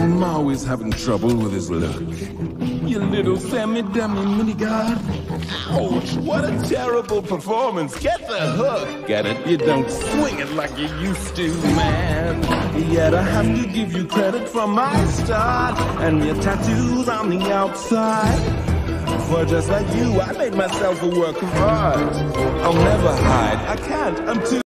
always having trouble with his look. You little semi-dummy mini-god. Ouch, what a terrible performance. Get the hook. Get it? You don't swing it like you used to, man. Yet I have to give you credit for my start and your tattoos on the outside. For just like you, I made myself a work of art. I'll never hide. I can't. I'm too